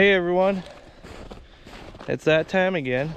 Hey everyone, it's that time again.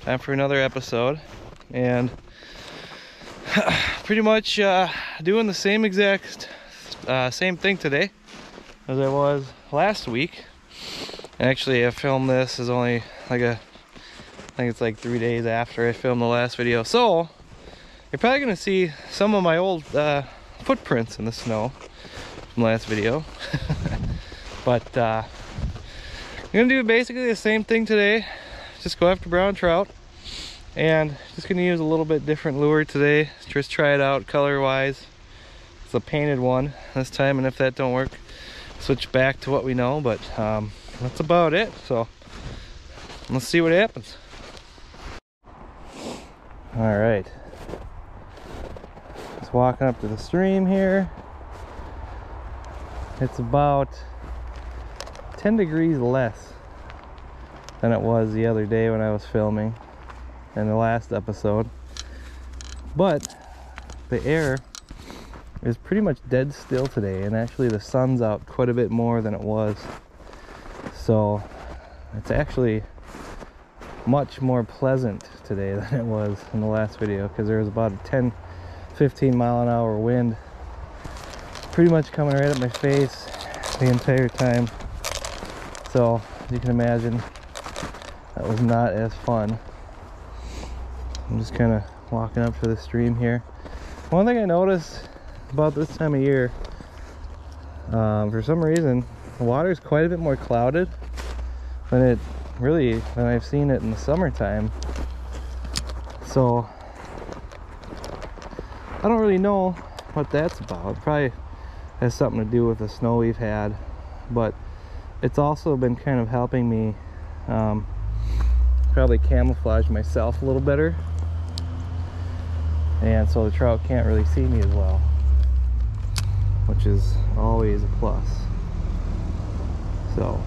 Time for another episode, and pretty much uh, doing the same exact uh, same thing today as I was last week. Actually, I filmed this is only like a, I think it's like three days after I filmed the last video. So you're probably gonna see some of my old uh, footprints in the snow from last video. but uh, I'm gonna do basically the same thing today. Just go after brown trout. And just gonna use a little bit different lure today. Just try it out color wise. It's a painted one this time. And if that don't work, switch back to what we know. But um, that's about it. So let's see what happens. All right. Just walking up to the stream here. It's about 10 degrees less than it was the other day when I was filming in the last episode. But the air is pretty much dead still today and actually the sun's out quite a bit more than it was. So it's actually much more pleasant today than it was in the last video because there was about a 10 15 mile an hour wind pretty much coming right at my face the entire time so you can imagine that was not as fun. I'm just kind of walking up to the stream here. One thing I noticed about this time of year um, for some reason the water is quite a bit more clouded than it really than I've seen it in the summertime. So I don't really know what that's about. Probably has something to do with the snow we've had but it's also been kind of helping me um, probably camouflage myself a little better. And so the trout can't really see me as well which is always a plus. So.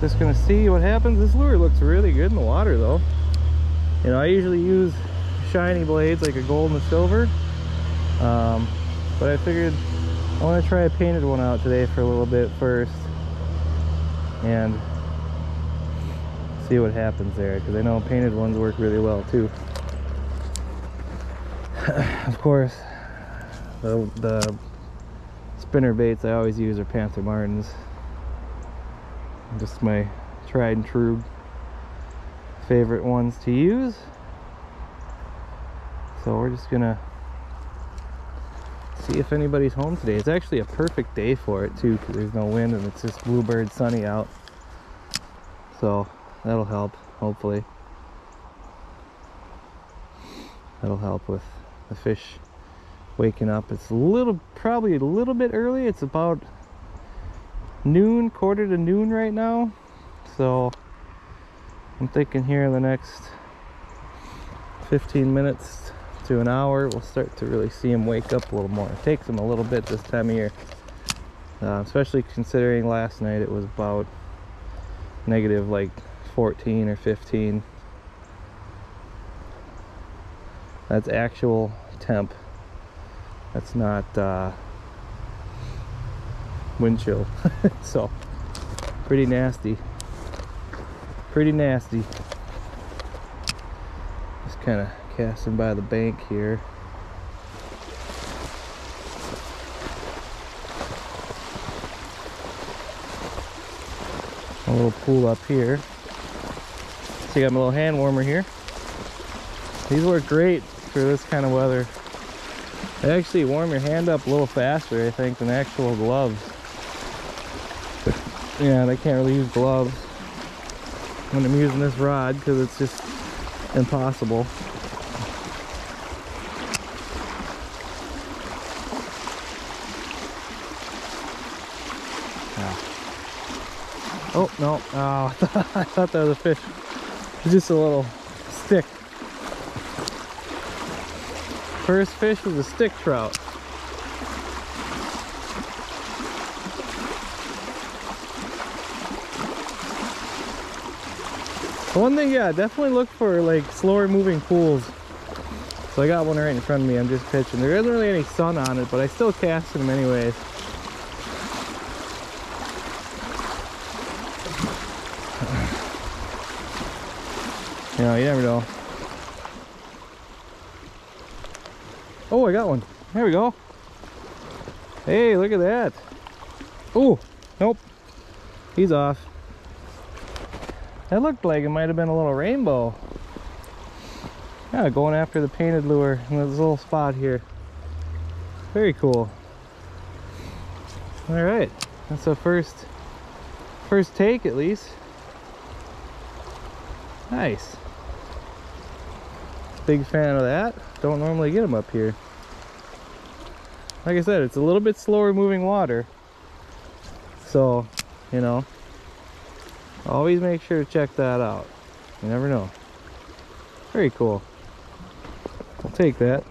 Just gonna see what happens. This lure looks really good in the water though. You know I usually use shiny blades like a gold and a silver. Um, but I figured I want to try a painted one out today for a little bit first and see what happens there because I know painted ones work really well too. Of course the, the spinner baits I always use are Panther Martins. Just my tried and true favorite ones to use. So we're just gonna see if anybody's home today. It's actually a perfect day for it too because there's no wind and it's just bluebird sunny out. So that'll help, hopefully. That'll help with the fish waking up. It's a little, probably a little bit early. It's about noon, quarter to noon right now. So I'm thinking here in the next 15 minutes to an hour, we'll start to really see them wake up a little more. It takes them a little bit this time of year, uh, especially considering last night it was about negative like 14 or 15. That's actual temp. That's not uh, wind chill. so, pretty nasty. Pretty nasty. Just kind of casting by the bank here. A little pool up here. So you got my little hand warmer here. These work great for this kind of weather. They actually warm your hand up a little faster, I think, than actual gloves. yeah, they can't really use gloves when I'm using this rod because it's just impossible. Oh, no. Oh, I thought that was a fish. It's just a little stick. First fish was a stick trout. One thing, yeah, definitely look for like slower moving pools. So I got one right in front of me. I'm just pitching. There isn't really any sun on it, but I still casted them anyways. You know, you never know. Oh, I got one. There we go. Hey, look at that. Oh, nope. He's off. That looked like it might have been a little rainbow. Yeah, going after the painted lure in this little spot here. Very cool. All right, that's the first, first take at least. Nice. Big fan of that. Don't normally get them up here. Like I said, it's a little bit slower moving water. So, you know, always make sure to check that out. You never know. Very cool. I'll take that.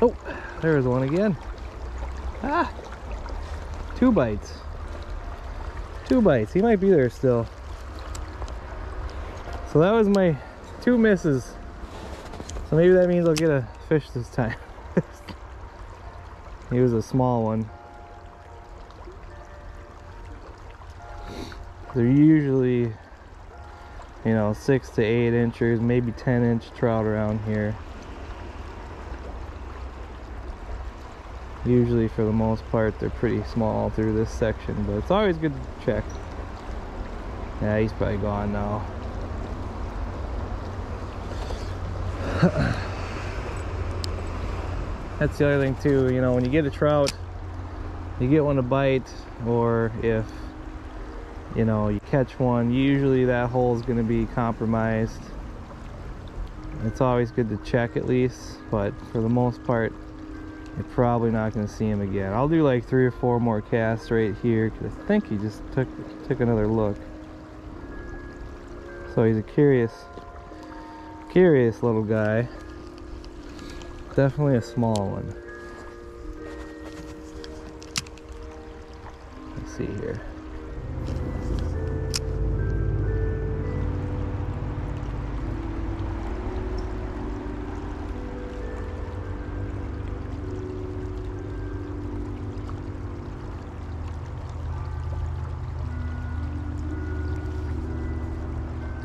Oh, there's one again. Ah, two bites. Two bites. He might be there still. So that was my two misses. So maybe that means I'll get a fish this time. he was a small one. They're usually, you know, six to eight inches, maybe 10 inch trout around here. Usually, for the most part, they're pretty small through this section, but it's always good to check. Yeah, he's probably gone now. That's the other thing too, you know, when you get a trout, you get one to bite, or if, you know, you catch one, usually that hole is going to be compromised. It's always good to check at least, but for the most part, you're probably not going to see him again. I'll do like three or four more casts right here because I think he just took took another look. So he's a curious, curious little guy. Definitely a small one. Let's see here.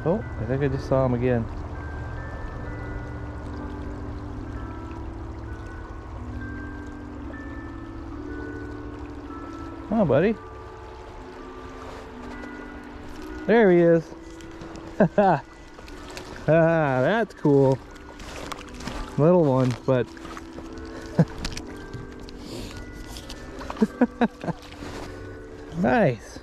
Oh, I think I just saw him again. Come on, buddy. There he is. ah, that's cool. Little one, but nice.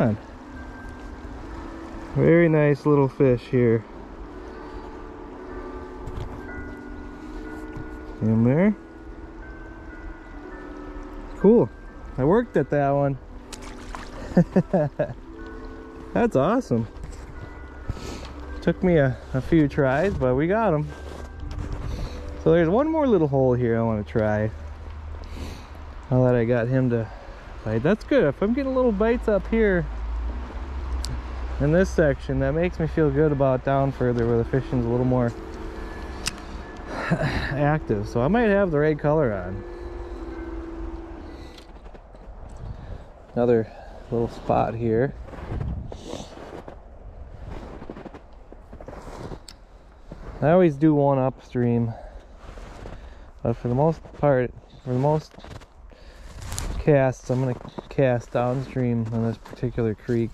On. Very nice little fish here. In there. Cool. I worked at that one. That's awesome. Took me a, a few tries, but we got them. So there's one more little hole here I want to try. Now that I got him to That's good. If I'm getting little bites up here in this section, that makes me feel good about down further where the fishing's a little more active. So I might have the right color on. Another little spot here. I always do one upstream, but for the most part, for the most casts, I'm gonna cast downstream on this particular creek.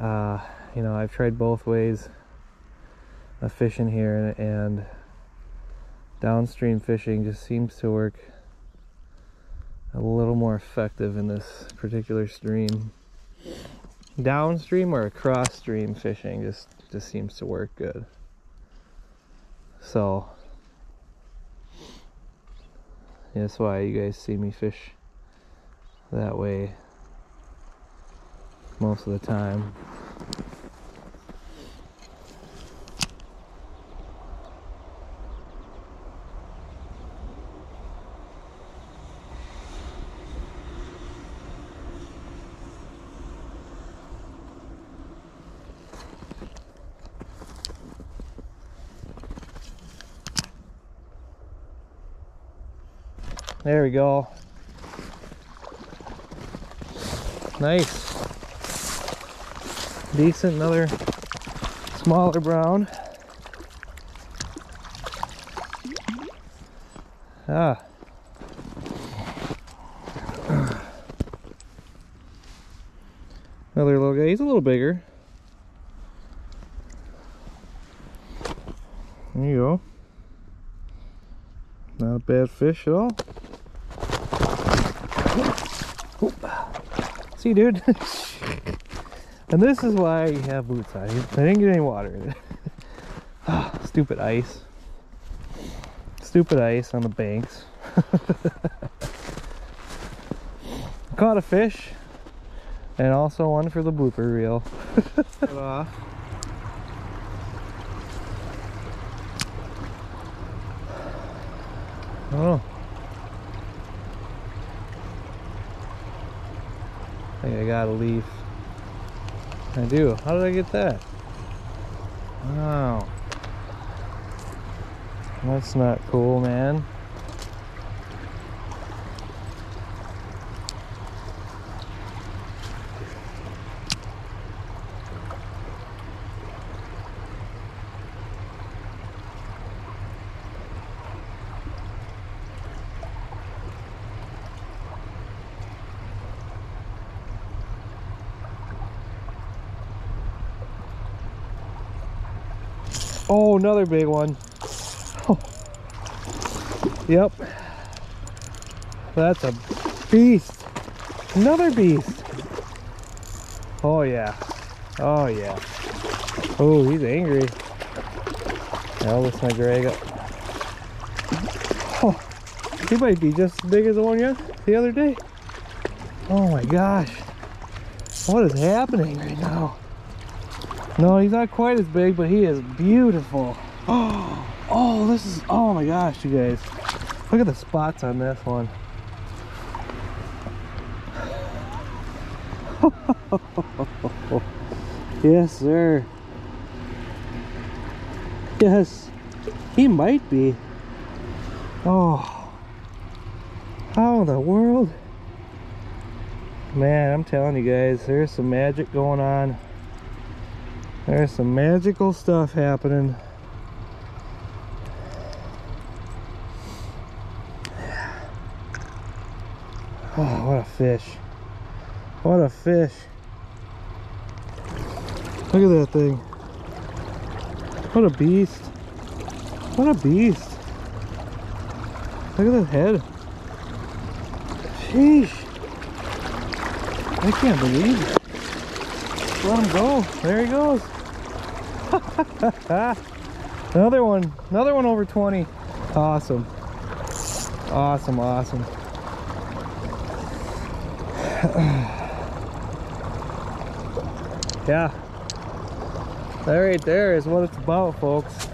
Uh, you know, I've tried both ways of fishing here, and, and downstream fishing just seems to work a little more effective in this particular stream. Downstream or across stream fishing just just seems to work good. So That's why you guys see me fish that way most of the time. There we go. Nice. Decent, another smaller brown. Ah. Another little guy, he's a little bigger. There you go. Not a bad fish at all. See, dude? and this is why you have boots on. I didn't get any water in it. ah, stupid ice. Stupid ice on the banks. Caught a fish. And also one for the blooper reel. oh. I think I got a leaf. I do. How did I get that? Wow. That's not cool, man. Oh, another big one. Oh. Yep. That's a beast. Another beast. Oh, yeah. Oh, yeah. Oh, he's angry. Now let's not drag. Oh, he might be just as big as the one yet the other day. Oh my gosh. What is happening right now? No, he's not quite as big, but he is beautiful. Oh, oh, this is, oh my gosh, you guys. Look at the spots on this one. yes, sir. Yes, he might be. Oh, how in the world? Man, I'm telling you guys, there's some magic going on. There's some magical stuff happening. Oh, what a fish. What a fish. Look at that thing. What a beast. What a beast. Look at that head. Sheesh. I can't believe it. Let him go. There he goes. another one. Another one over 20 awesome. Awesome awesome. Yeah. That right there is what it's about folks